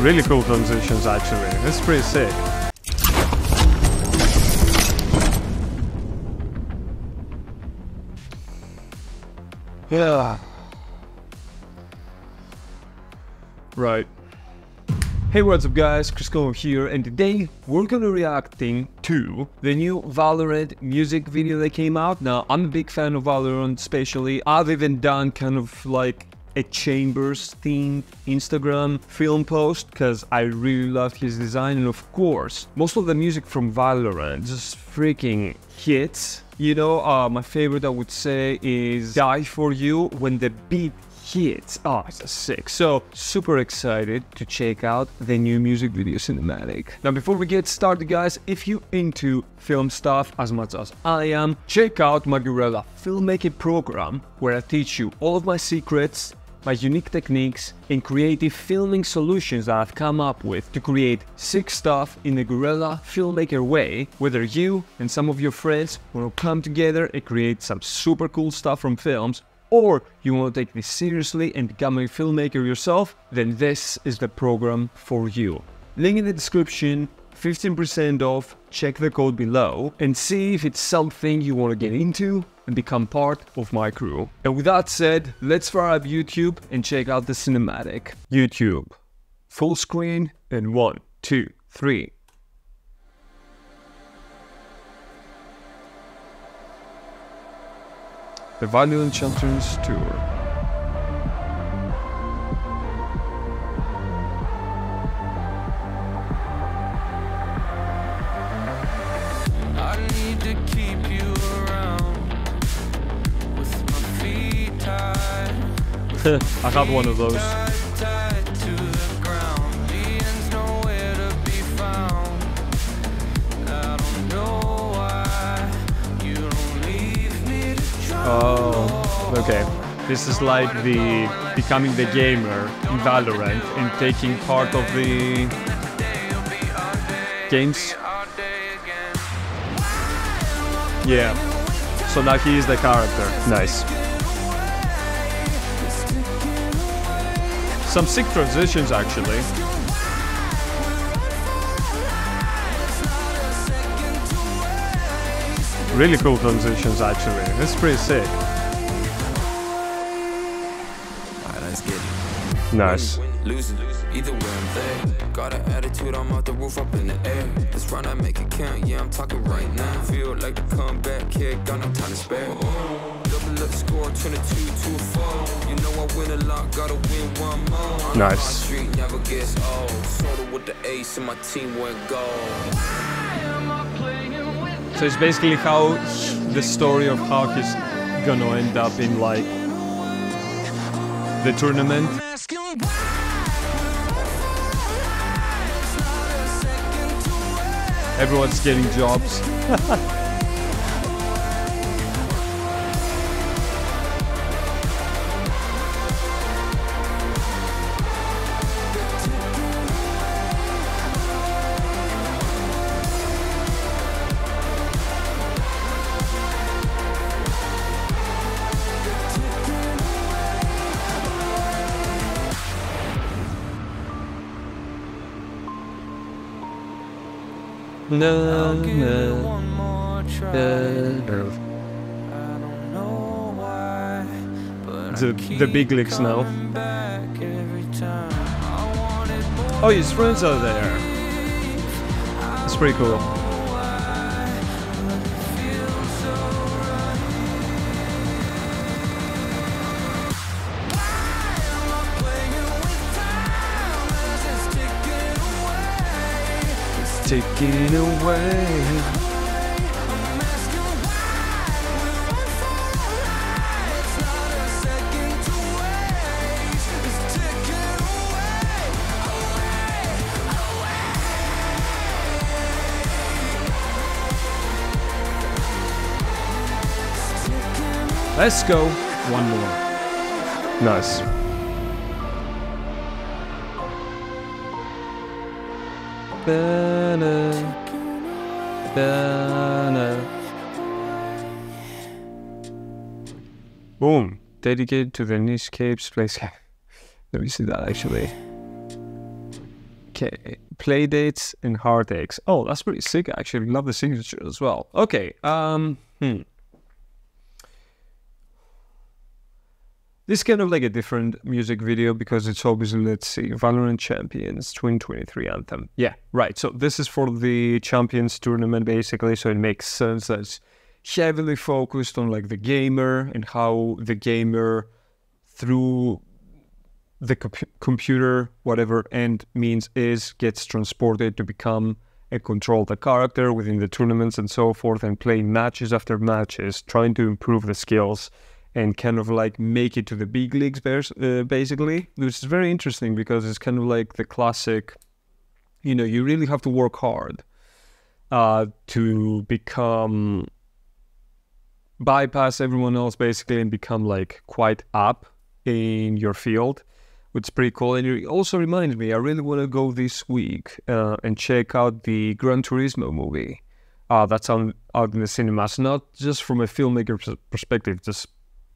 Really cool transitions actually. it's pretty sick. Yeah. Right. Hey what's up guys, Chris Connor here and today we're gonna reacting to the new Valorant music video that came out. Now I'm a big fan of Valorant especially. I've even done kind of like a Chambers themed Instagram film post because I really love his design and of course most of the music from Valorant just freaking hits. You know, uh, my favorite I would say is Die For You when the beat hits. Oh, it's just sick. So, super excited to check out the new music video cinematic. Now, before we get started, guys, if you into film stuff as much as I am, check out my Guerrilla filmmaking program where I teach you all of my secrets my unique techniques and creative filming solutions that I've come up with to create sick stuff in the guerrilla filmmaker way, whether you and some of your friends want to come together and create some super cool stuff from films, or you want to take this seriously and become a filmmaker yourself, then this is the program for you. Link in the description, 15% off, check the code below, and see if it's something you want to get into and become part of my crew. And with that said, let's fire up YouTube and check out the cinematic. YouTube. Full screen in one, two, three. The Valorant Champions Tour. I have one of those. Oh, okay. This is like the becoming the gamer in Valorant and taking part of the games. Yeah. So now he is the character. Nice. Some sick transitions actually. Really cool transitions actually. It's pretty sick. Alright, let's get it. Nice. Losing, either way I'm there. Got an attitude, I'm off the roof up in the air. This run I make it count, yeah, I'm talking right now. Feel like the comeback kid, got no time to spare. Double up score, 22 to 4. You know I win a lot, gotta win one more. Nice. Street never gets old. Soda with the ace and my team went gold. So it's basically how the story of how he's gonna end up in like the tournament. Everyone's getting jobs. No, no, no. The, the big licks now. Oh, his friends are there. It's pretty cool. Taken away. Let's go. One more. Nice. Boom. Dedicated to the Capes place. Let me see that actually. Okay, playdates and heartaches. Oh, that's pretty sick. I actually love the signature as well. Okay, um, hmm. This is kind of like a different music video because it's obviously, let's see, Valorant Champions 2023 anthem. Yeah, right. So this is for the Champions tournament basically. So it makes sense that it's heavily focused on like the gamer and how the gamer through the comp- computer, whatever end means is, gets transported to become and control the character within the tournaments and so forth, and playing matches after matches, trying to improve the skills and kind of like make it to the big leagues, uh, basically, which is very interesting because it's kind of like the classic. You know, you really have to work hard uh, to become bypass everyone else basically and become like quite up in your field which is pretty cool and it also reminds me i really want to go this week uh, and check out the gran turismo movie uh, that's on, out in the cinemas not just from a filmmaker perspective just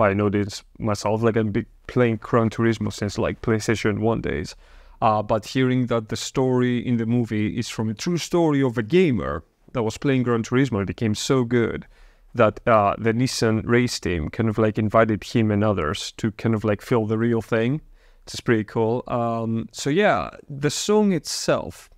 by notice myself. Like I've been playing Gran Turismo since like PlayStation 1 days. Uh, but hearing that the story in the movie is from a true story of a gamer that was playing Gran Turismo, it became so good that uh, the Nissan race team kind of like invited him and others to kind of like feel the real thing. It's pretty cool. Um, so yeah, the song itself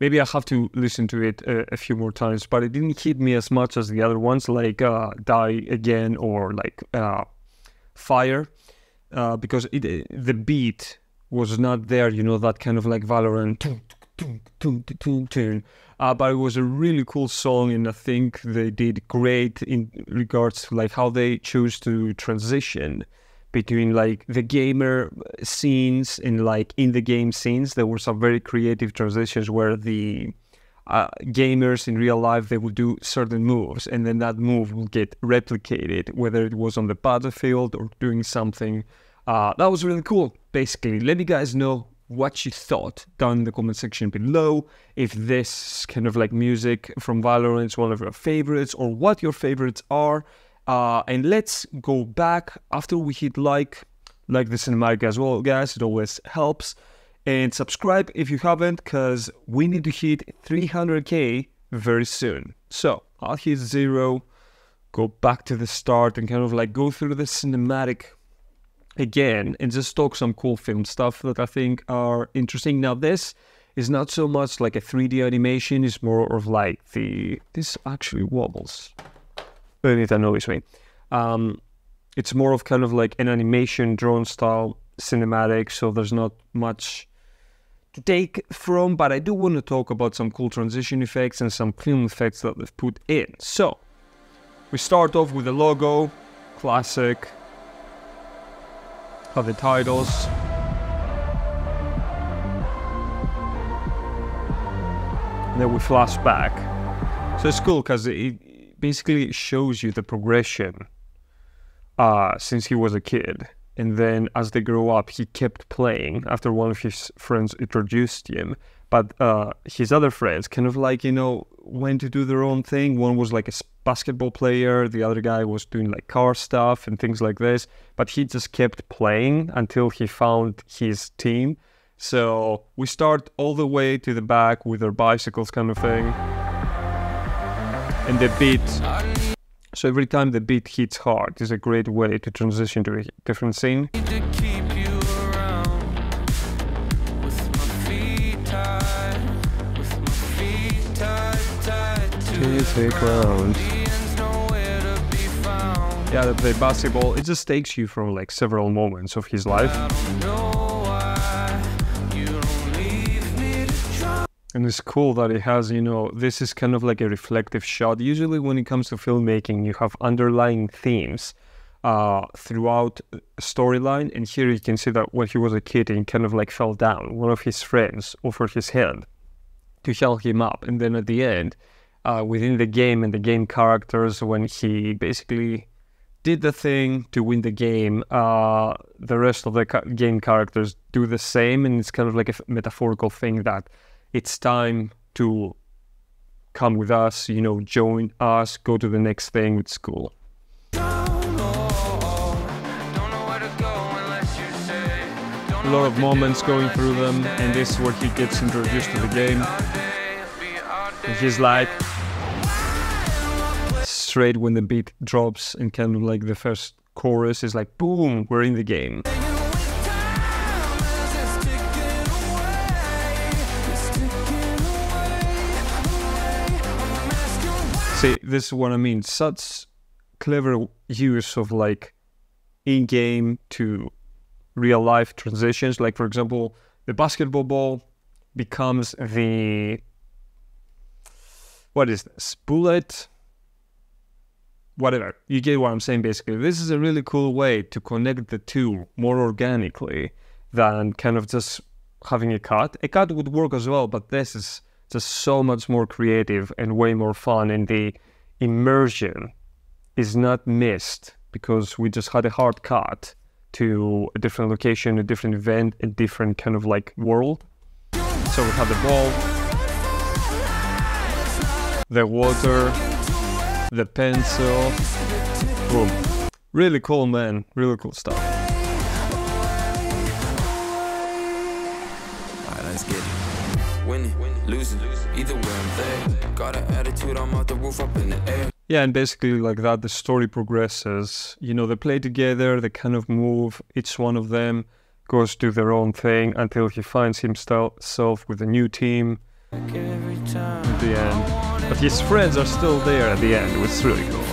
maybe I have to listen to it a, a, few more times, but it didn't hit me as much as the other ones, like uh, Die Again or like uh, Fire, uh, because it, the beat was not there, you know, that kind of like Valorant. Uh, but it was a really cool song, and I think they did great in regards to like how they chose to transition between like the gamer scenes and like in the game scenes. There were some very creative transitions where the uh, gamers in real life they would do certain moves, and then that move will get replicated, whether it was on the battlefield or doing something. Uh, that was really cool. Basically, let me guys know what you thought down in the comment section below. If this kind of like music from Valorant is one of your favorites, or what your favorites are. Uh, and let's go back after we hit like, like the cinematic as well, guys. It always helps. And subscribe if you haven't, because we need to hit 300k very soon. So I'll hit zero, go back to the start, and kind of like go through the cinematic again and just talk some cool film stuff that I think are interesting. Now, this is not so much like a 3D animation, it's more of like the. This actually wobbles it annoys me. Um, it's more of kind of like an animation drone style cinematic, so there's not much to take from, but I do want to talk about some cool transition effects and some film effects that they've put in. So, we start off with the logo, classic, of the titles. And then we flash back. So it's cool because it, basically it shows you the progression uh, since he was a kid. And then as they grow up, he kept playing after one of his friends introduced him. But uh, his other friends kind of like, you know, went to do their own thing. One was like a basketball player, the other guy was doing like car stuff and things like this. But he just kept playing until he found his team. So we start all the way to the back with our bicycles kind of thing and the beat. So every time the beat hits hard is a great way to transition to a different scene. Yeah, the play basketball, it just takes you from like several moments of his life. And it's cool that it has, you know, this is kind of like a reflective shot. Usually, when it comes to filmmaking, you have underlying themes uh, throughout storyline. And here you can see that when he was a kid and kind of like fell down, one of his friends offered his hand to help him up. And then at the end, uh, within the game and the game characters, when he basically did the thing to win the game, uh, the rest of the game characters do the same. And it's kind of like a metaphorical thing that it's time to come with us, you know, join us, go to the next thing with school. a lot of moments going through them, and this is where he gets introduced to the game. And he's like, straight when the beat drops, and kind of like the first chorus is like, boom, we're in the game. This is what I mean. Such clever use of like in-game to real life transitions. Like for example, the basketball ball becomes the what is this bullet? Whatever you get what I'm saying. Basically, this is a really cool way to connect the two more organically than kind of just having a cut. A cut would work as well, but this is just so much more creative and way more fun, and the immersion is not missed because we just had a hard cut to a different location, a different event, a different kind of like world. So we have the ball, the water, the pencil, boom. Really cool, man. Really cool stuff. Alright, let's get it. Winning, losing, either way I'm there. Got an attitude, I'm out the roof up in the air. Yeah, and basically like that, the story progresses. You know, they play together, they kind of move. Each one of them goes do their own thing until he finds himself with a new team at the end. But his friends are still there at the end, which is really cool.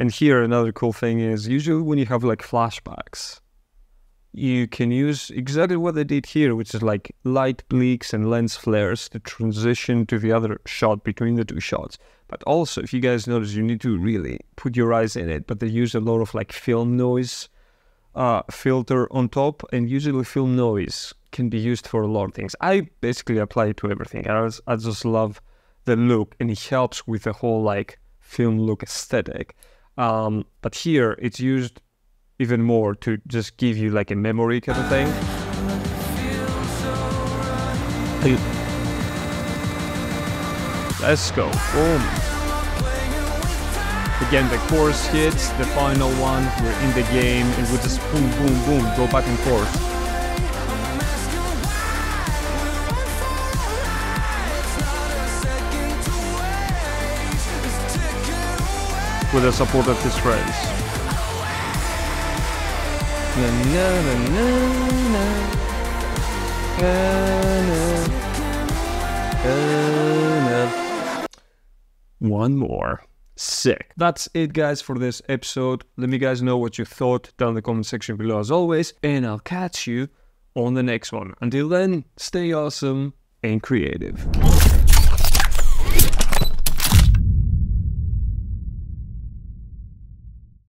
And here, another cool thing is usually when you have like flashbacks, you can use exactly what they did here, which is like light bleaks and lens flares to transition to the other shot between the two shots. But also, if you guys notice, you need to really put your eyes in it. But they use a lot of like film noise uh, filter on top, and usually film noise can be used for a lot of things. I basically apply it to everything. I, was, I just love the look, and it helps with the whole like film look aesthetic. Um, but here, it's used even more to just give you like a memory kind of thing. Let's go. Boom. Again, the chorus hits, the final one, we're in the game, and we just boom, boom, boom, go back and forth. With the support of his friends. Na, na, na, na, na. Na, na. One more. Sick. That's it, guys, for this episode. Let me guys know what you thought down in the comment section below, as always, and I'll catch you on the next one. Until then, stay awesome and creative.